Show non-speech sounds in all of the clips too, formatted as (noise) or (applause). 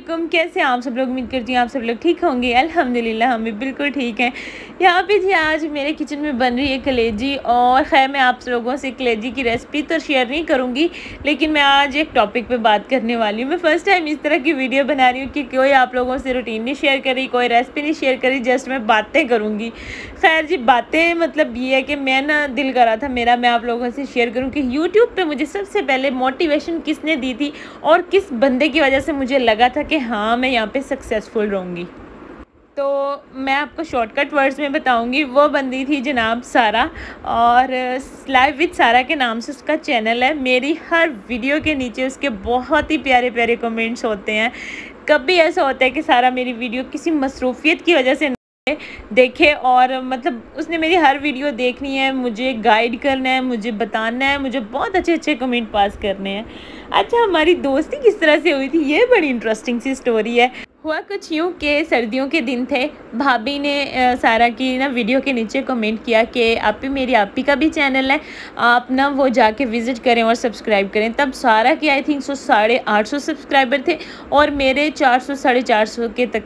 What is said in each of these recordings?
वालेकुम, कैसे आप सब लोग? उम्मीद करती हूँ आप सब लोग ठीक होंगे। अल्हम्दुलिल्लाह, हम भी बिल्कुल ठीक हैं। यहाँ पे जी आज मेरे किचन में बन रही है कलेजी और खैर मैं आप लोगों से कलेजी की रेसिपी तो शेयर नहीं करूँगी, लेकिन मैं आज एक टॉपिक पे बात करने वाली हूँ। मैं फ़र्स्ट टाइम इस तरह की वीडियो बना रही हूँ कि कोई आप लोगों से रूटीन नहीं शेयर करी कोई रेसिपी नहीं शेयर करी जस्ट मैं बातें करूँगी। खैर जी, बातें मतलब ये है कि मैं ना दिल करा था, मेरा मैं आप लोगों से शेयर करूँ कि यूट्यूब पर मुझे सबसे पहले मोटिवेशन किसने दी थी और किस बंदे की वजह से मुझे लगा था कि हाँ मैं यहाँ पे सक्सेसफुल रहूँगी। तो मैं आपको शॉर्टकट वर्ड्स में बताऊँगी। वो बंदी थी जनाब सारा और लाइव विद सारा के नाम से उसका चैनल है। मेरी हर वीडियो के नीचे उसके बहुत ही प्यारे प्यारे कमेंट्स होते हैं। कभी ऐसा होता है कि सारा मेरी वीडियो किसी मसरूफियत की वजह से देखे और मतलब उसने मेरी हर वीडियो देखनी है, मुझे गाइड करना है, मुझे बताना है, मुझे बहुत अच्छे अच्छे कमेंट पास करने हैं। अच्छा हमारी दोस्ती किस तरह से हुई थी? ये बड़ी इंटरेस्टिंग सी स्टोरी है। हुआ कुछ यूँ कि सर्दियों के दिन थे, भाभी ने सारा की ना वीडियो के नीचे कमेंट किया कि आप ही मेरी, आपी का भी चैनल है, आप ना वो जाके विज़िट करें और सब्सक्राइब करें। तब सारा की आई थिंक सो साढ़े आठ सौ सब्सक्राइबर थे और मेरे चार सौ, साढ़े चार सौ के तक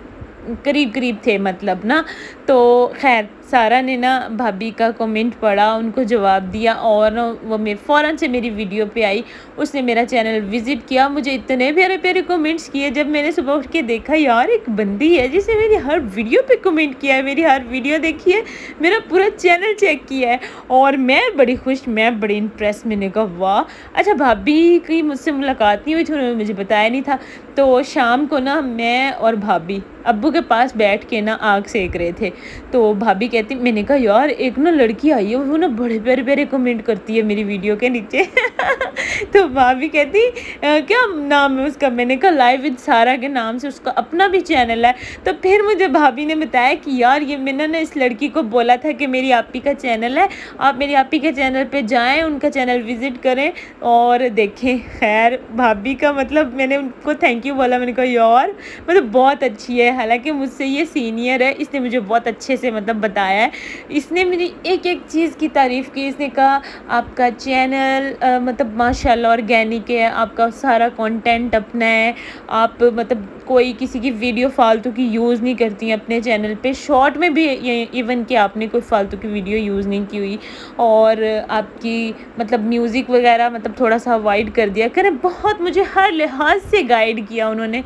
करीब करीब थे मतलब ना तो खैर, सारा ने ना भाभी का कमेंट पढ़ा, उनको जवाब दिया और वो मेरे फ़ौर से मेरी वीडियो पे आई। उसने मेरा चैनल विज़िट किया, मुझे इतने प्यारे प्यारे कमेंट्स किए। जब मैंने सुबह उठ के देखा, यार, एक बंदी है जिसने मेरी हर वीडियो पे कमेंट किया है, मेरी हर वीडियो देखी है, मेरा पूरा चैनल चेक किया है। और मैं बड़ी खुश, मैं बड़ी इंप्रेस मैंने कहा, वाह अच्छा भाभी की मुझसे मुलाकात नहीं हुई थी, उन्होंने मुझे बताया नहीं था। तो शाम को ना मैं और भाभी अबू के पास बैठ के ना आग सेक रहे थे। तो भाभी कहती, मैंने कहा, यार, एक ना लड़की आई है, वो ना बड़े प्यारे प्यारे कमेंट करती है मेरी वीडियो के नीचे. (laughs) (laughs) तो भाभी कहती क्या नाम है उसका? मैंने कहा लाइव विद सारा के नाम से उसका अपना भी चैनल है। तो फिर मुझे भाभी ने बताया कि यार ये मैंने ना इस लड़की को बोला था कि मेरी आपी का चैनल है। आप मेरी आपी के चैनल पे जाएँ उनका चैनल विज़िट करें और देखें। खैर भाभी का मतलब मैंने उनको थैंक यू बोला मैंने कहा यार मतलब बहुत अच्छी है। हालाँकि मुझसे ये सीनियर है इसने मुझे बहुत अच्छे से मतलब बताया है। इसने मेरी एक एक चीज़ की तारीफ़ की। इसने कहा आपका चैनल आ, मतलब माशाल्लाह ऑर्गेनिक है, आपका सारा कंटेंट अपना है। आप मतलब कोई किसी की वीडियो फालतू की यूज़ नहीं करती हैं अपने चैनल पे। शॉर्ट में भी इवन कि आपने कोई फालतू की वीडियो यूज़ नहीं की हुई। और आपकी मतलब म्यूज़िक वगैरह मतलब थोड़ा सा अवॉइड कर दिया। करें, बहुत मुझे हर लिहाज से गाइड किया उन्होंने।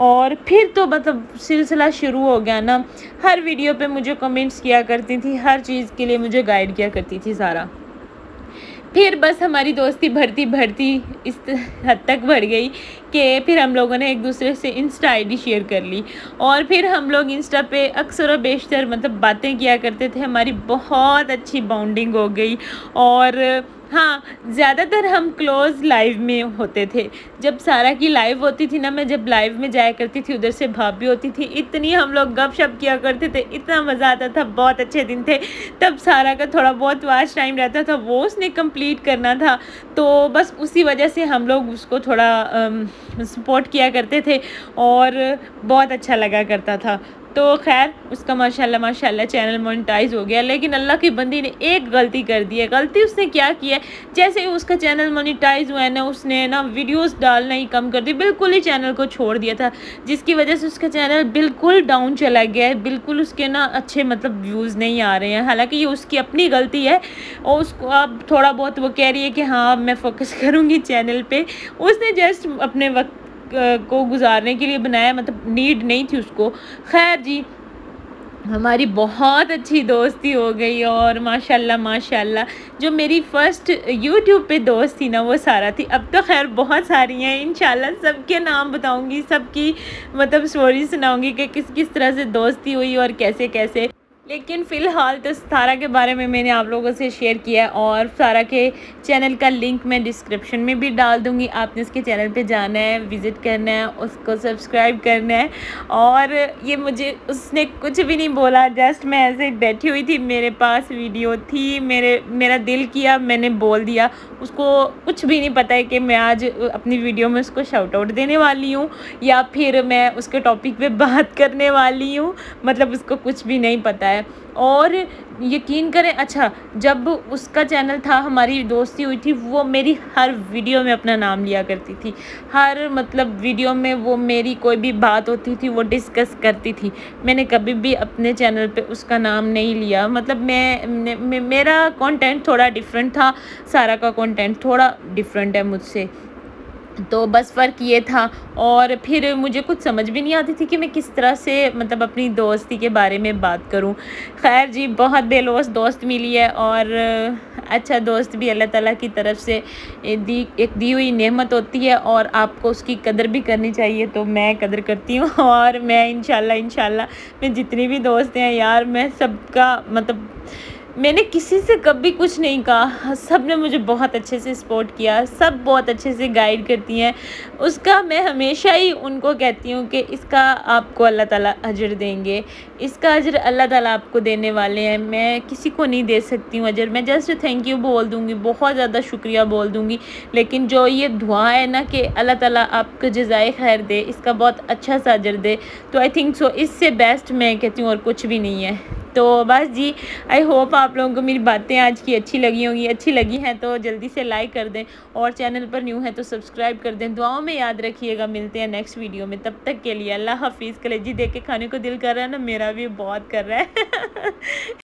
और फिर तो मतलब सिलसिला शुरू हो गया ना। हर वीडियो पे मुझे कमेंट्स किया करती थी, हर चीज़ के लिए मुझे गाइड किया करती थी सारा। फिर बस हमारी दोस्ती भरती भरती इस हद तक बढ़ गई कि फिर हम लोगों ने एक दूसरे से इंस्टा आईडी शेयर कर ली। और फिर हम लोग इंस्टा पे अक्सर और बेशतर मतलब बातें किया करते थे। हमारी बहुत अच्छी बाउंडिंग हो गई। और हाँ ज़्यादातर हम क्लोज़ लाइव में होते थे। जब सारा की लाइव होती थी ना, मैं जब लाइव में जाया करती थी, उधर से भाभी होती थी, इतनी हम लोग गप शप किया करते थे, इतना मज़ा आता था, बहुत अच्छे दिन थे। तब सारा का थोड़ा बहुत वाच टाइम रहता था, वो उसने कंप्लीट करना था। तो बस उसी वजह से हम लोग उसको थोड़ा सपोर्ट किया करते थे और बहुत अच्छा लगा करता था। तो खैर, उसका माशाल्लाह माशाल्लाह चैनल मोनेटाइज हो गया। लेकिन अल्लाह की बंदी ने एक गलती कर दी है। गलती उसने क्या की है? जैसे ही उसका चैनल मोनेटाइज हुआ है ना, उसने ना वीडियोस डालना ही कम कर दी। बिल्कुल ही चैनल को छोड़ दिया था, जिसकी वजह से उसका चैनल बिल्कुल डाउन चला गया है। बिल्कुल उसके ना अच्छे मतलब व्यूज़ नहीं आ रहे हैं। हालाँकि ये उसकी अपनी गलती है, और उसको अब थोड़ा बहुत वो कह रही है कि हाँ मैं फोकस (laughs) करूँगी चैनल पर उसने जस्ट अपने वक्त को गुजारने के लिए बनाया मतलब नीड नहीं थी उसको। खैर जी, हमारी बहुत अच्छी दोस्ती हो गई और माशाल्लाह माशाल्लाह। जो मेरी फ़र्स्ट यूट्यूब पे दोस्त थी ना, वो सारा थी। अब तो खैर बहुत सारी हैं, इंशाल्लाह सबके नाम बताऊँगी, सबकी मतलब स्टोरी सुनाऊँगी कि किस किस तरह से दोस्ती हुई और कैसे कैसे लेकिन फ़िलहाल तो सारा के बारे में मैंने आप लोगों से शेयर किया और सारा के चैनल का लिंक मैं डिस्क्रिप्शन में भी डाल दूँगी। आपने उसके चैनल पे जाना है विज़िट करना है, उसको सब्सक्राइब करना है। और ये मुझे, उसने कुछ भी नहीं बोला जस्ट मैं ऐसे बैठी हुई थी। मेरे पास वीडियो थी, मेरे, मेरा दिल किया, मैंने बोल दिया। उसको कुछ भी नहीं पता है कि मैं आज अपनी वीडियो में उसको शाउट आउट देने वाली हूँ, या फिर मैं उसके टॉपिक पर बात करने वाली हूँ। मतलब उसको कुछ भी नहीं पता है। है और यकीन करें अच्छा जब उसका चैनल था, हमारी दोस्ती हुई थी, वो मेरी हर वीडियो में अपना नाम लिया करती थी। हर मतलब वीडियो में वो मेरी कोई भी बात होती थी, वो डिस्कस करती थी। मैंने कभी भी अपने चैनल पे उसका नाम नहीं लिया। मतलब मैं मेरा कंटेंट थोड़ा डिफरेंट था, सारा का कंटेंट थोड़ा डिफरेंट है मुझसे। तो बस फ़र्क ये था और फिर मुझे कुछ समझ भी नहीं आती थी कि मैं किस तरह से मतलब अपनी दोस्ती के बारे में बात करूँ। खैर जी, बहुत बेलोस दोस्त मिली है और अच्छा दोस्त भी अल्लाह ताला की तरफ़ से दी, एक दी हुई नेमत होती है और आपको उसकी कदर भी करनी चाहिए तो मैं कदर करती हूँ (laughs) और मैं इन इंशाल्लाह, मैं जितनी भी दोस्त हैं यार, मैं सबका मतलब मैंने किसी से कभी कुछ नहीं कहा। सबने मुझे बहुत अच्छे से सपोर्ट किया, सब बहुत अच्छे से गाइड करती हैं। उसका मैं हमेशा ही उनको कहती हूँ कि इसका आपको अल्लाह ताला अजर देंगे। इसका अजर अल्लाह ताला आपको देने वाले हैं। मैं किसी को नहीं दे सकती हूँ अजर। मैं जस्ट थैंक यू बोल दूँगी, बहुत ज़्यादा शुक्रिया बोल दूँगी। लेकिन जो ये दुआ है ना कि अल्लाह ताला आपको जजाय खैर दे, इसका बहुत अच्छा सा अजर दे तो आई थिंक सो इससे बेस्ट मैं कहती हूँ और कुछ भी नहीं है। तो बस जी आई होप आप लोगों को मेरी बातें आज की अच्छी लगी होंगी। अच्छी लगी हैं तो जल्दी से लाइक कर दें और चैनल पर न्यू है तो सब्सक्राइब कर दें। दुआओं में याद रखिएगा। मिलते हैं नेक्स्ट वीडियो में। तब तक के लिए अल्लाह हाफिज़। कलेजी देख के खाने को दिल कर रहा है ना? मेरा भी बहुत कर रहा है। (laughs)